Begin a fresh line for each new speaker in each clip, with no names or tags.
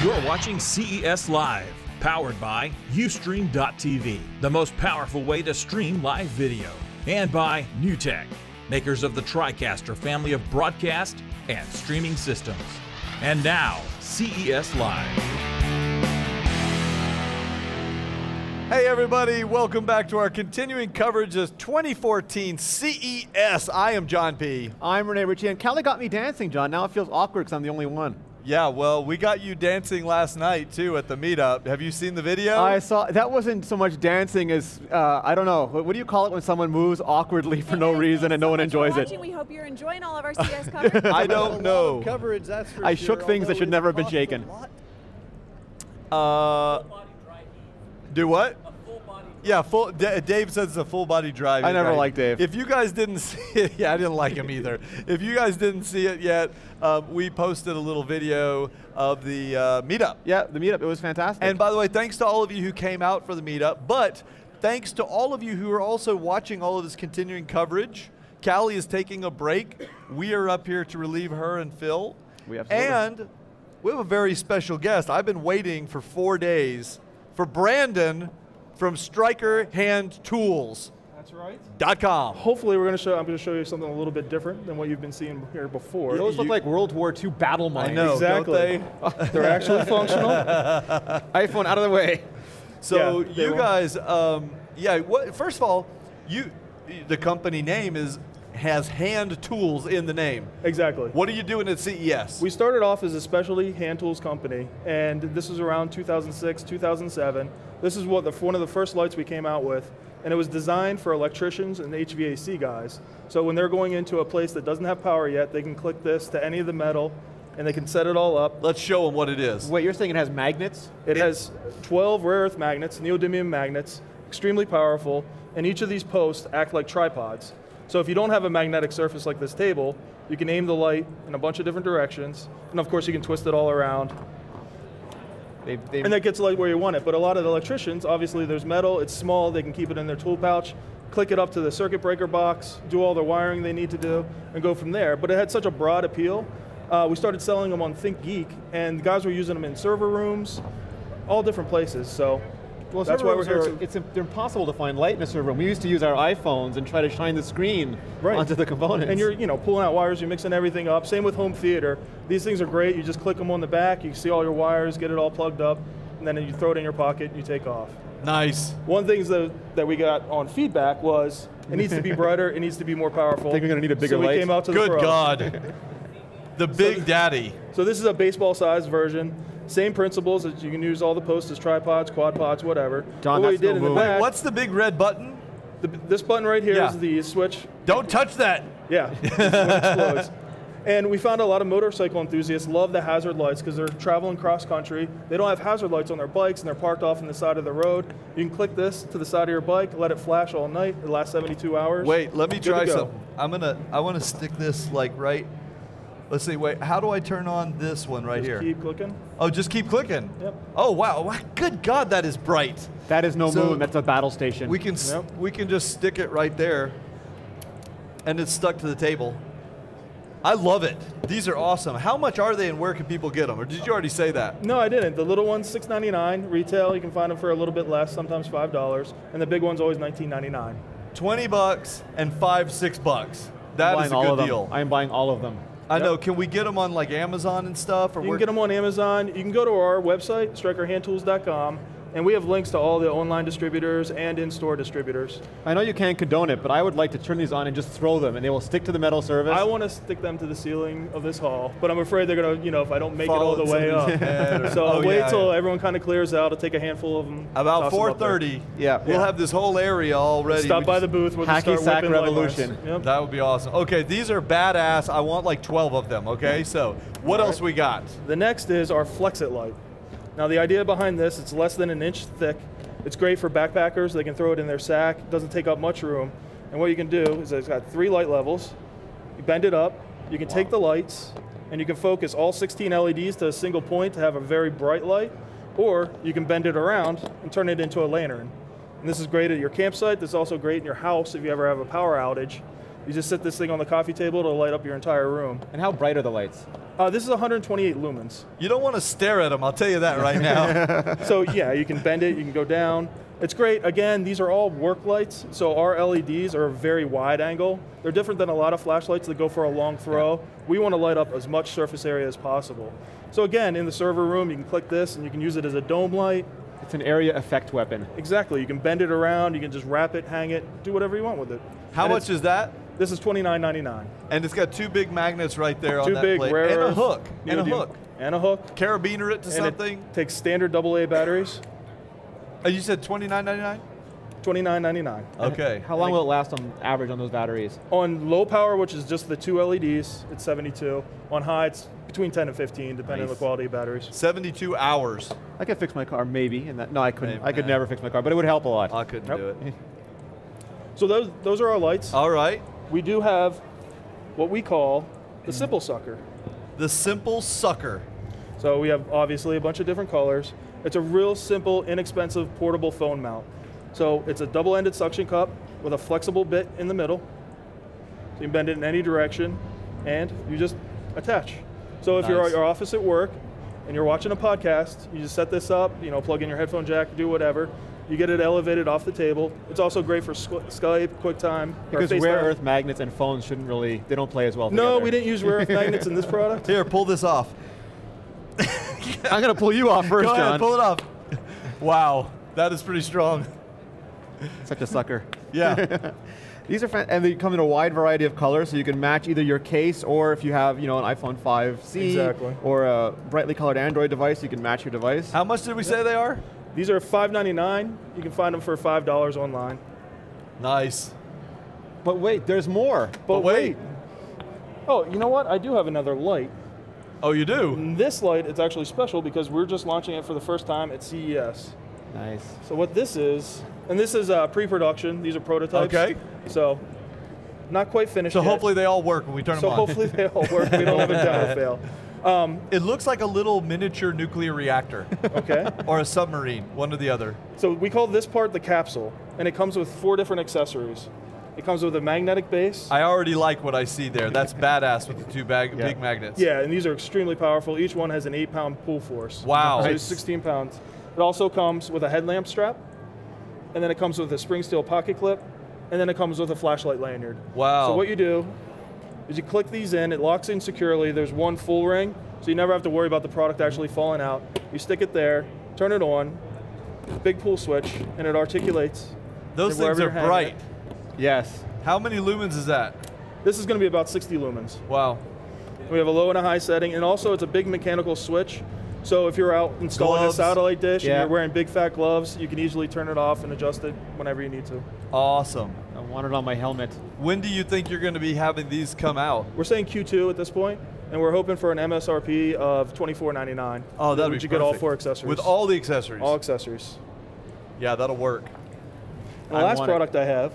You're watching CES Live, powered by Ustream.tv, the most powerful way to stream live video, and by NewTek, makers of the TriCaster family of broadcast and streaming systems. And now, CES Live.
Hey everybody, welcome back to our continuing coverage of 2014 CES. I am John P.
I'm Rene Ritchie, and Cali got me dancing, John. Now it feels awkward because I'm the only one.
Yeah, well, we got you dancing last night too at the meetup. Have you seen the video?
I saw, that wasn't so much dancing as, uh, I don't know, what, what do you call it when someone moves awkwardly for no reason and no one
much for
enjoys it?
We hope you're enjoying all of our CES coverage.
I don't know.
Coverage, that's for
I
sure,
shook things that should never have been shaken.
lot.
Uh, do what? Yeah, full. D- Dave says it's a full body drive.
I never liked Dave.
If you guys didn't see it, yeah, I didn't like him either. If you guys didn't see it yet, um, we posted a little video of the uh, meetup.
Yeah, the meetup, it was fantastic.
And by the way, thanks to all of you who came out for the meetup, but thanks to all of you who are also watching all of this continuing coverage. Cali is taking a break. We are up here to relieve her and Phil.
We absolutely-
and we have a very special guest. I've been waiting for four days for Brandon from Striker Hand Tools.
That's right.
Dot com.
Hopefully, we're going to show. I'm going to show you something a little bit different than what you've been seeing here before.
those look like World War II battle mines.
I know,
exactly.
don't they?
They're actually functional.
iPhone out of the way.
So
Yeah,
you
will.
guys, um, yeah. What, first of all, you, the company name is has hand tools in the name.
Exactly.
What are you doing at CES?
We started off as a specialty hand tools company, and this was around 2006, 2007. This is what the, one of the first lights we came out with, and it was designed for electricians and HVAC guys. So when they're going into a place that doesn't have power yet, they can click this to any of the metal, and they can set it all up.
Let's show them what it is.
Wait, you're saying it has magnets?
It has 12 rare earth magnets, neodymium magnets, extremely powerful, and each of these posts act like tripods. So if you don't have a magnetic surface like this table, you can aim the light in a bunch of different directions, and of course you can twist it all around,
They, they,
and that gets light where you want it. But a lot of the electricians, obviously there's metal, it's small, they can keep it in their tool pouch, click it up to the circuit breaker box, do all the wiring they need to do, and go from there. But it had such a broad appeal, uh, we started selling them on ThinkGeek, and guys were using them in server rooms, all different places. So
well,
that's why we're here.
are- It's they're impossible to find light in a server room. We used to use our iPhones and try to shine the screen
Right.
onto the components.
And you're, you know, pulling out wires, you're mixing everything up. Same with home theater. These things are great. You just click them on the back, you see all your wires, get it all plugged up, and then you throw it in your pocket and you take off.
Nice.
One thing that, that we got on feedback was it needs to be brighter, it needs to be more powerful.
I Think we're gonna need a bigger
so we
light?
came out to the
Good. God. the Big Daddy.
So this is a baseball-sized version. Same principles as you can use all the posts as tripods, quad pods, whatever.
John,
what
that's
we did
no
in the
move.
back,
What's the big red button?
the, this button right here is
Yeah.
the switch
Don't touch that.
Yeah, it's when it explodes. And we found a lot of motorcycle enthusiasts love the hazard lights because they're traveling cross country. They don't have hazard lights on their bikes and they're parked off on the side of the road. You can click this to the side of your bike, let it flash all night. It lasts 72 hours.
Wait, let me
Good
try
go.
something. I'm gonna. I want to stick this like right. Let's see. Wait, how do I turn on this one right
Just
here?
keep clicking.
Oh, just keep clicking.
Yep.
Oh wow! Wow, Good God, that is bright.
that is no
So-
moon. That's a battle station.
We can
Yep.
we can just stick it right there, and it's stuck to the table. I love it. These are awesome. How much are they, and where can people get them? Or did you already say that?
No, I didn't. The little one's $6.99 retail. You can find them for a little bit less, sometimes $5. And the big one's always $19.99.
Twenty bucks and five, six bucks. That is a good deal.
I am buying all of them.
I
Yep.
know. Can we get them on like Amazon and stuff? Or
You can get them on Amazon. You can go to our website, strikerhandtools.com, and we have links to all the online distributors and in-store distributors.
I know you can't condone it, but I would like to turn these on and just throw them, and they will stick to the metal surface.
I want to stick them to the ceiling of this hall, but I'm afraid they're gonna, you know, if I don't make
Fall
it all the way up.
or-
so
Oh, I'll
wait
yeah,
till
yeah.
everyone kind of clears out. I'll take a handful of them.
About
toss 'em up there.
4:30.
Yeah.
We'll
Yeah.
have this whole area all ready.
Stop
We
by the booth. We'll just
Hacky sack
whipping light lines.
revolution.
Yep.
That would be awesome. Okay, these are badass. I want like 12 of them. Okay, so what
All
else
right.
we got?
The next is our Flexit light. Now the idea behind this, it's less than an inch thick. It's great for backpackers. They can throw it in their sack. It doesn't take up much room. And what you can do is it's got three light levels. You bend it up. You can take the lights and you can focus all 16 LEDs to a single point to have a very bright light, or you can bend it around and turn it into a lantern. And this is great at your campsite. This is also great in your house if you ever have a power outage. You just set this thing on the coffee table, it'll light up your entire room.
And how bright are the lights?
Uh, this is 128 lumens.
You don't want to stare at them, I'll tell you that right now.
so yeah, you can bend it, you can go down. It's great. Again, these are all work lights, so our LEDs are a very wide angle. They're different than a lot of flashlights that go for a long throw. We want to light up as much surface area as possible. So again, in the server room, you can click this and you can use it as a dome light.
It's an area effect weapon.
Exactly. You can bend it around, you can just wrap it, hang it, do whatever you want with it.
How
And
much is that?
This is $29.99.
And it's got two big magnets right there on that
big
plate.
rare
and a hook. And a hook.
And a hook.
Carabiner it to
And
something.
it takes standard AA batteries.
Oh, you said twenty nine ninety nine.
$29.99.
Okay.
How long will it last on average on those batteries?
On low power, which is just the two LEDs, it's 72. On high, it's between 10 and 15, depending on the quality of batteries.
Seventy two hours.
I could fix my car, maybe. And that, no, I couldn't.
Maybe,
I could
nah.
never fix my car, but it would help a lot.
I couldn't
Yep.
do it.
So those, those are our lights.
All right.
We do have what we call the simple sucker.
The simple sucker.
So we have obviously a bunch of different colors. It's a real simple, inexpensive, portable phone mount. So it's a double-ended suction cup with a flexible bit in the middle. So you can bend it in any direction, and you just attach. So if you're
Nice.
at your office at work and you're watching a podcast, you just set this up. You know, plug in your headphone jack, do whatever. You get it elevated off the table. It's also great for Skype, QuickTime, or
Because rare
FaceTime.
earth magnets and phones shouldn't really, they don't play as well
No,
together.
we didn't use rare earth magnets in this product.
Here, pull this off.
I'm going to pull you off first,
Go ahead,
John.
pull it off. Wow, that is pretty strong.
Such a sucker.
Yeah.
These are fan- and they come in a wide variety of colors, so you can match either your case or if you have, you know, an iPhone 5C
Exactly.
or a brightly colored Android device, you can match your device.
How much did we say they are?
These are $5.99. You can find them for $5 online.
Nice.
But wait, there's more.
But,
wait.
Oh, you know what? I do have another light.
Oh, you do?
And this light it's actually special because we're just launching it for the first time at CES.
Nice.
So what this is, and this is uh, pre-production. These are prototypes.
Okay.
So not quite finished
So
yet.
hopefully they all work when we turn
so
them on.
So hopefully they all work. We don't have a demo fail. Um,
It looks like a little miniature nuclear reactor
okay.
or a submarine, one or the other.
So we call this part the capsule, and it comes with four different accessories. It comes with a magnetic base.
I already like what I see there. That's badass with the two bag-
Yeah.
big magnets.
Yeah, and these are extremely powerful. Each one has an eight pound pull force.
Wow.
So
Nice.
it's 16 pounds. It also comes with a headlamp strap, and then it comes with a spring steel pocket clip, and then it comes with a flashlight lanyard.
Wow.
So what you do is you click these in, it locks in securely. There's one full ring, so you never have to worry about the product actually falling out. You stick it there, turn it on, big pull switch, and it articulates.
Those
to
things are bright.
it.
Yes.
How many lumens is that?
This is going to be about 60 lumens.
Wow.
We have a low and a high setting, and also it's a big mechanical switch. So if you're out installing
Gloves.
a satellite dish
Yeah.
and you're wearing big fat gloves, you can easily turn it off and adjust it whenever you need to.
Awesome.
I want it on my helmet.
When do you think you're going to be having these come out?
We're saying Q2 at this point, and we're hoping for an MSRP of $24.99.
Oh, that'd
which
be
you get all four accessories.
With all the accessories.
all accessories.
yeah, that'll work.
The
I
last
want it.
product I have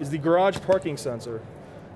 is the garage parking sensor.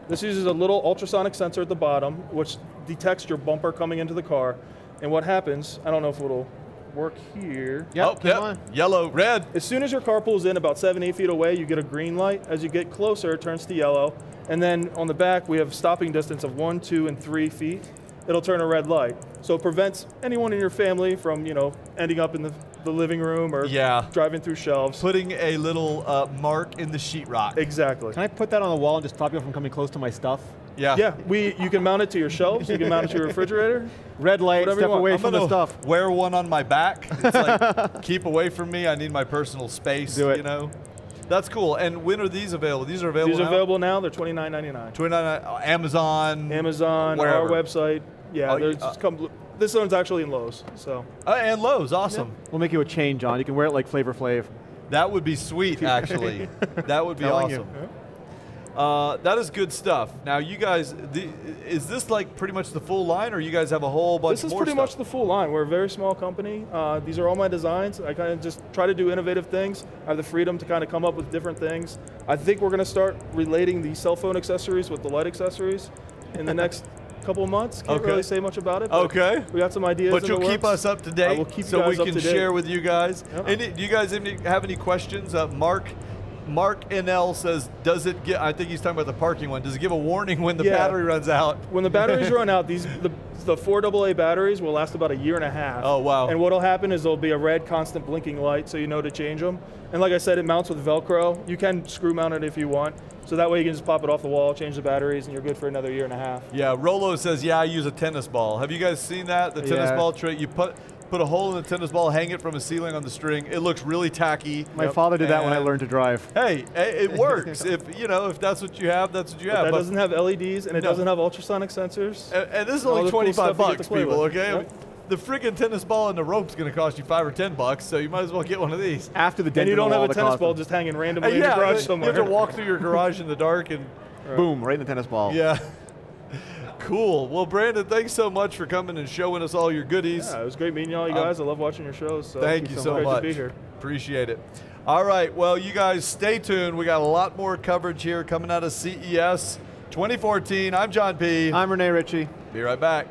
This uses a little ultrasonic sensor at the bottom, which detects your bumper coming into the car. And what happens, I don't know if it'll work here.
Yep,
oh,
come
yep.
on.
Yellow, red.
As soon as your car pulls in about seven, eight feet away, you get a green light. As you get closer, it turns to yellow. And then on the back, we have stopping distance of one, two, and three feet. It'll turn a red light. So it prevents anyone in your family from, you know, ending up in the, the living room or
Yeah.
driving through shelves.
Putting a little uh, mark in the sheetrock.
Exactly.
Can I put that on the wall and just stop you from coming close to my stuff?
Yeah.
Yeah, we you can mount it to your shelves. You can mount it to your refrigerator.
Red light,
Whatever
step away
I'm
from the stuff.
Wear one on my back. It's like keep away from me. I need my personal space.
Do it.
You know. That's cool. And when are these available? These are available.
These are
now?
available now. They're twenty nine ninety nine.
29 uh, Amazon.
Amazon,
Wherever.
our website. Yeah,
Oh,
they're just come. This one's actually in Lowe's. So
Uh, and Lowe's. Awesome.
We'll make you a chain, John. You can wear it like Flavor Flav.
That would be sweet, actually. that would be
Telling you.
awesome. Uh, that is good stuff. Now, you guys, the, is this like pretty much the full line, or you guys have a whole bunch
this is pretty
stuff?
much the full line. We're a very small company. Uh, these are all my designs. I kind of just try to do innovative things. I have the freedom to kind of come up with different things. I think we're going to start relating the cell phone accessories with the light accessories in the next couple months. Can't
Okay.
really say much about it. but
Okay.
We got some ideas.
But you'll keep us up to date,
I will keep
so we can share with you guys.
Yep.
Any, do you guys have any, have any questions? Uh, Mark Mark NL says, does it get, I think he's talking about the parking one, does it give a warning when the
Yeah.
battery runs out?
When the batteries run out, these the, the four AA batteries will last about a year and a half.
Oh, wow.
And what'll happen is there'll be a red constant blinking light, so you know to change them. And like I said, it mounts with Velcro. You can screw mount it if you want, so that way you can just pop it off the wall, change the batteries, and you're good for another year and a half.
Yeah, Rolo says, yeah, I use a tennis ball. Have you guys seen that? The tennis
Yeah.
ball trick? You put put a hole in the tennis ball, hang it from a ceiling on the string. It looks really tacky.
My father did that when I learned to drive.
Hey, it works. if you know, if that's what you have, that's what you have.
That
But-
doesn't have LEDs and it
No.
doesn't have ultrasonic sensors.
and, and this is only
the cool
25
stuff you get to
bucks, people,
with.
okay? I mean, the freaking tennis ball and the rope's going to cost you 5 or 10 bucks, so you might as well get one of these.
After the dent
And you
in
don't have
wall
a tennis ball
them.
just hanging
Uh,
randomly in
yeah,
your garage
you have to walk through your garage in the dark and
Boom, right in the tennis ball.
yeah. Cool. Well, Brandon, thanks so much for coming and showing us all your goodies.
Yeah, it was great meeting all you
Um,
guys. I love watching your shows. So
Thank you so
great
much.
to be here.
Appreciate it. All right. Well, you guys stay tuned. We got a lot more coverage here coming out of CES 2014. I'm John P.
I'm Rene Ritchie.
Be right back.